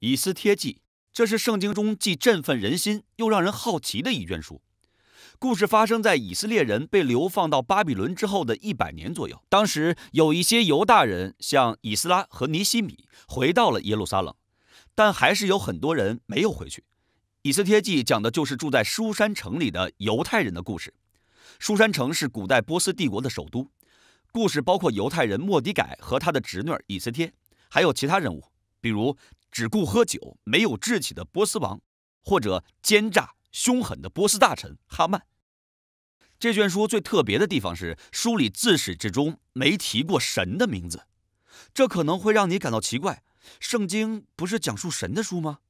以斯帖记，这是圣经中既振奋人心又让人好奇的一卷书。故事发生在以色列人被流放到巴比伦之后的一百年左右。当时有一些犹大人，像以斯拉和尼西米，回到了耶路撒冷，但还是有很多人没有回去。以斯帖记讲的就是住在书山城里的犹太人的故事。书山城是古代波斯帝国的首都。故事包括犹太人莫迪改和他的侄女以斯帖，还有其他人物，比如只顾喝酒、没有志气的波斯王，或者奸诈凶狠的波斯大臣哈曼。这卷书最特别的地方是，书里自始至终没提过神的名字，这可能会让你感到奇怪。圣经不是讲述神的书吗？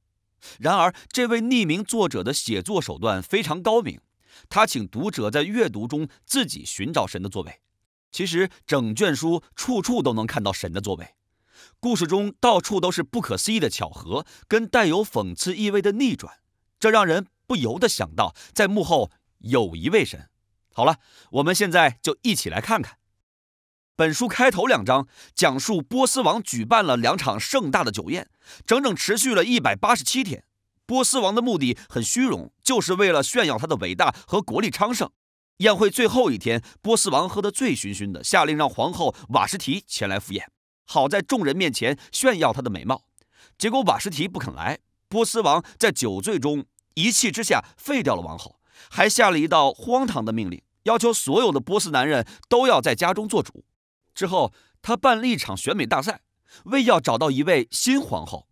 然而，这位匿名作者的写作手段非常高明，他请读者在阅读中自己寻找神的作为。其实，整卷书处处都能看到神的作为，故事中到处都是不可思议的巧合，跟带有讽刺意味的逆转，这让人不由得想到，在幕后有一位神。好了，我们现在就一起来看看。本书开头两章讲述波斯王举办了两场盛大的酒宴，整整持续了一百八十七天。波斯王的目的很虚荣，就是为了炫耀他的伟大和国力昌盛。宴会最后一天，波斯王喝得醉醺醺的，下令让皇后瓦什提前来赴宴，好在众人面前炫耀她的美貌。结果瓦什提不肯来，波斯王在酒醉中一气之下废掉了王后，还下了一道荒唐的命令，要求所有的波斯男人都要在家中做主。之后，他办了一场选美大赛，为要找到一位新皇后。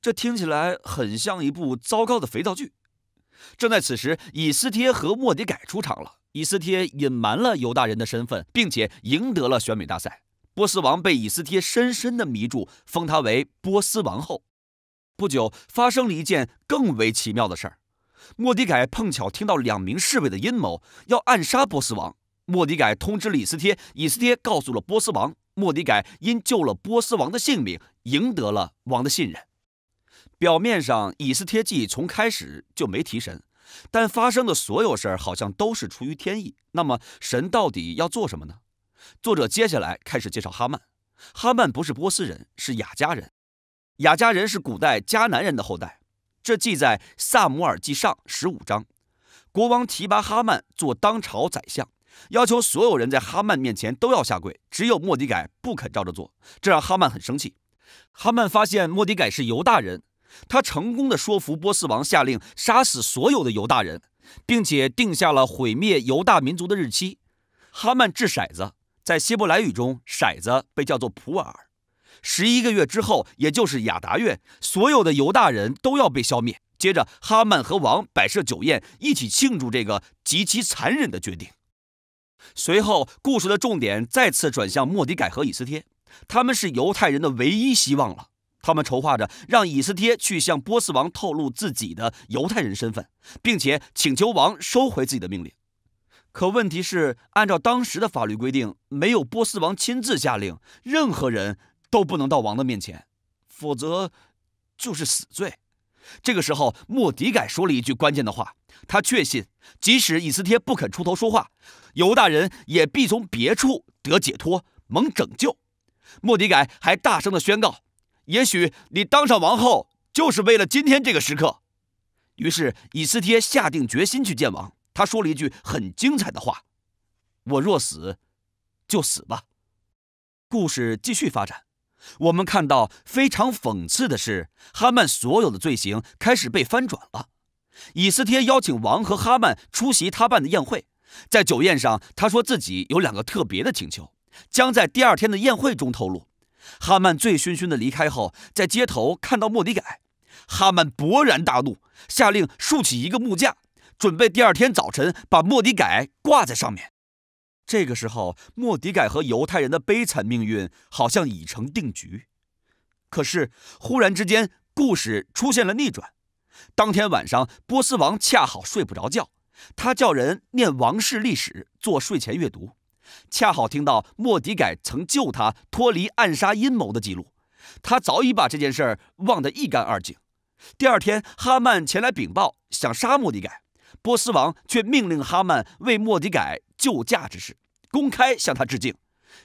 这听起来很像一部糟糕的肥皂剧。正在此时，以斯帖和莫迪改出场了。以斯帖隐瞒了犹大人的身份，并且赢得了选美大赛。波斯王被以斯帖深深的迷住，封她为波斯王后。不久，发生了一件更为奇妙的事儿：莫迪改碰巧听到两名侍卫的阴谋，要暗杀波斯王。莫迪改通知了以斯帖，以斯帖告诉了波斯王。莫迪改因救了波斯王的性命，赢得了王的信任。表面上，以斯帖记从开始就没提神。但发生的所有事儿好像都是出于天意。那么神到底要做什么呢？作者接下来开始介绍哈曼。哈曼不是波斯人，是雅加人。雅加人是古代迦南人的后代。这记在《萨姆尔记上》十五章。国王提拔哈曼做当朝宰相，要求所有人在哈曼面前都要下跪，只有莫迪改不肯照着做，这让哈曼很生气。哈曼发现莫迪改是犹大人。他成功的说服波斯王下令杀死所有的犹大人，并且定下了毁灭犹大民族的日期。哈曼掷骰子，在希伯来语中，骰子被叫做普洱。十一个月之后，也就是亚达月，所有的犹大人都要被消灭。接着，哈曼和王摆设酒宴，一起庆祝这个极其残忍的决定。随后，故事的重点再次转向莫迪改和以斯帖，他们是犹太人的唯一希望了。他们筹划着让以斯帖去向波斯王透露自己的犹太人身份，并且请求王收回自己的命令。可问题是，按照当时的法律规定，没有波斯王亲自下令，任何人都不能到王的面前，否则就是死罪。这个时候，莫迪改说了一句关键的话：他确信，即使以斯帖不肯出头说话，犹大人也必从别处得解脱，蒙拯救。莫迪改还大声地宣告。也许你当上王后就是为了今天这个时刻。于是以斯帖下定决心去见王。他说了一句很精彩的话：“我若死，就死吧。”故事继续发展。我们看到非常讽刺的是，哈曼所有的罪行开始被翻转了。以斯帖邀请王和哈曼出席他办的宴会，在酒宴上，他说自己有两个特别的请求，将在第二天的宴会中透露。哈曼醉醺醺的离开后，在街头看到莫迪改，哈曼勃然大怒，下令竖起一个木架，准备第二天早晨把莫迪改挂在上面。这个时候，莫迪改和犹太人的悲惨命运好像已成定局。可是，忽然之间，故事出现了逆转。当天晚上，波斯王恰好睡不着觉，他叫人念王室历史，做睡前阅读。恰好听到莫迪改曾救他脱离暗杀阴谋的记录，他早已把这件事儿忘得一干二净。第二天，哈曼前来禀报，想杀莫迪改，波斯王却命令哈曼为莫迪改救驾之事公开向他致敬。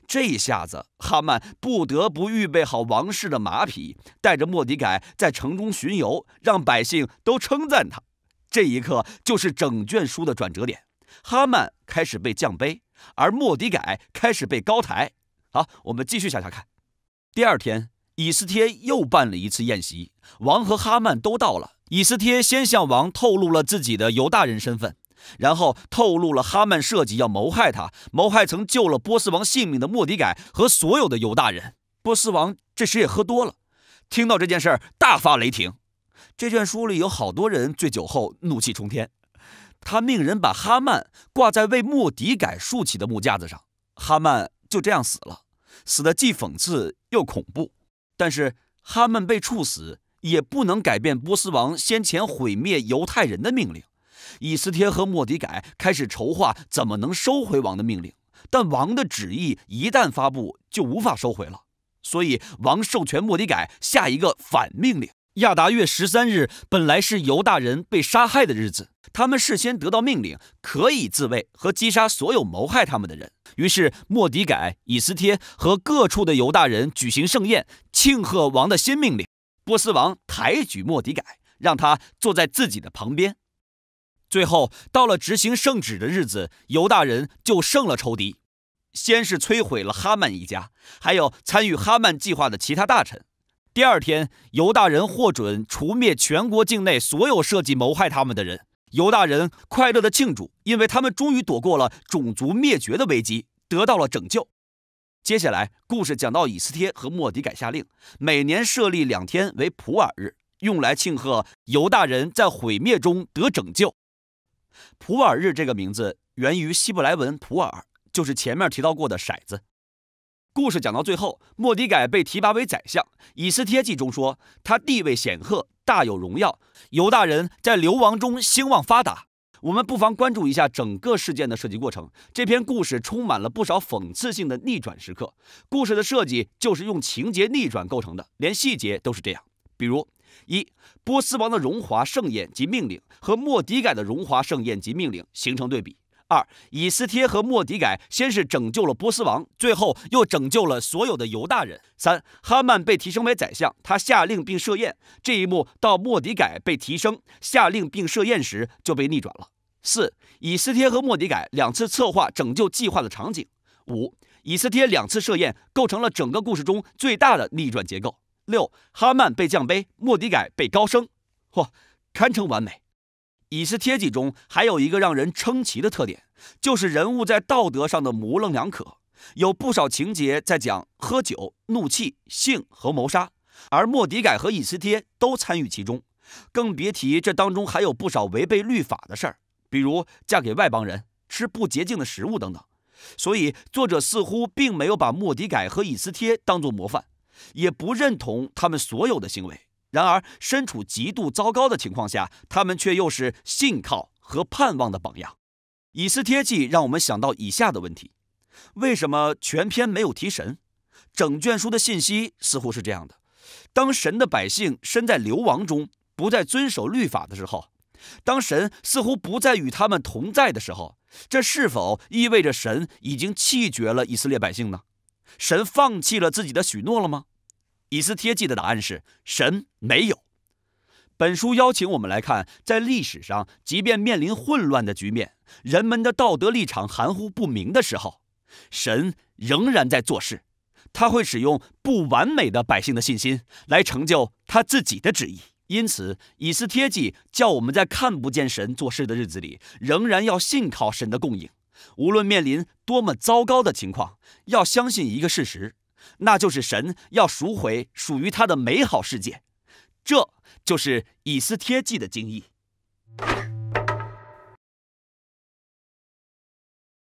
这一下子，哈曼不得不预备好王室的马匹，带着莫迪改在城中巡游，让百姓都称赞他。这一刻就是整卷书的转折点，哈曼开始被降卑，而莫迪改开始被高抬。好，我们继续向下看。第二天，以斯帖又办了一次宴席，王和哈曼都到了。以斯帖先向王透露了自己的犹大人身份。然后透露了哈曼设计要谋害他，谋害曾救了波斯王性命的莫迪改和所有的犹大人。波斯王这时也喝多了，听到这件事儿大发雷霆。这卷书里有好多人醉酒后怒气冲天，他命人把哈曼挂在为莫迪改竖起的木架子上，哈曼就这样死了，死的既讽刺又恐怖。但是哈曼被处死也不能改变波斯王先前毁灭犹太人的命令。以斯帖和莫迪改开始筹划怎么能收回王的命令，但王的旨意一旦发布就无法收回了，所以王授权莫迪改下一个反命令。亚达月十三日本来是犹大人被杀害的日子，他们事先得到命令，可以自卫和击杀所有谋害他们的人。于是莫迪改、以斯帖和各处的犹大人举行盛宴，庆贺王的新命令。波斯王抬举莫迪改，让他坐在自己的旁边。最后到了执行圣旨的日子，犹大人就胜了仇敌。先是摧毁了哈曼一家，还有参与哈曼计划的其他大臣。第二天，犹大人获准除灭全国境内所有设计谋害他们的人。犹大人快乐地庆祝，因为他们终于躲过了种族灭绝的危机，得到了拯救。接下来，故事讲到以斯帖和莫迪改下令，每年设立两天为普尔日，用来庆贺犹大人在毁灭中得拯救。普洱日这个名字源于希伯来文“普洱”，就是前面提到过的骰子。故事讲到最后，莫迪改被提拔为宰相。以斯帖记中说，他地位显赫，大有荣耀。犹大人在流亡中兴旺发达。我们不妨关注一下整个事件的设计过程。这篇故事充满了不少讽刺性的逆转时刻。故事的设计就是用情节逆转构成的，连细节都是这样。比如。一波斯王的荣华盛宴及命令和莫迪改的荣华盛宴及命令形成对比。二以斯帖和莫迪改先是拯救了波斯王，最后又拯救了所有的犹大人。三哈曼被提升为宰相，他下令并设宴，这一幕到莫迪改被提升、下令并设宴时就被逆转了。四以斯帖和莫迪改两次策划拯救计划的场景。五以斯帖两次设宴构成了整个故事中最大的逆转结构。六，哈曼被降卑，莫迪改被高升，嚯，堪称完美。以斯帖记中还有一个让人称奇的特点，就是人物在道德上的模棱两可，有不少情节在讲喝酒、怒气、性和谋杀，而莫迪改和以斯帖都参与其中，更别提这当中还有不少违背律法的事儿，比如嫁给外邦人、吃不洁净的食物等等。所以作者似乎并没有把莫迪改和以斯帖当作模范。也不认同他们所有的行为，然而身处极度糟糕的情况下，他们却又是信靠和盼望的榜样。以斯帖记让我们想到以下的问题：为什么全篇没有提神？整卷书的信息似乎是这样的：当神的百姓身在流亡中，不再遵守律法的时候，当神似乎不再与他们同在的时候，这是否意味着神已经弃绝了以色列百姓呢？神放弃了自己的许诺了吗？以斯帖记的答案是：神没有。本书邀请我们来看，在历史上，即便面临混乱的局面，人们的道德立场含糊不明的时候，神仍然在做事。他会使用不完美的百姓的信心来成就他自己的旨意。因此，以斯帖记叫我们在看不见神做事的日子里，仍然要信靠神的供应。无论面临多么糟糕的情况，要相信一个事实，那就是神要赎回属于他的美好世界，这就是以斯贴记的经义。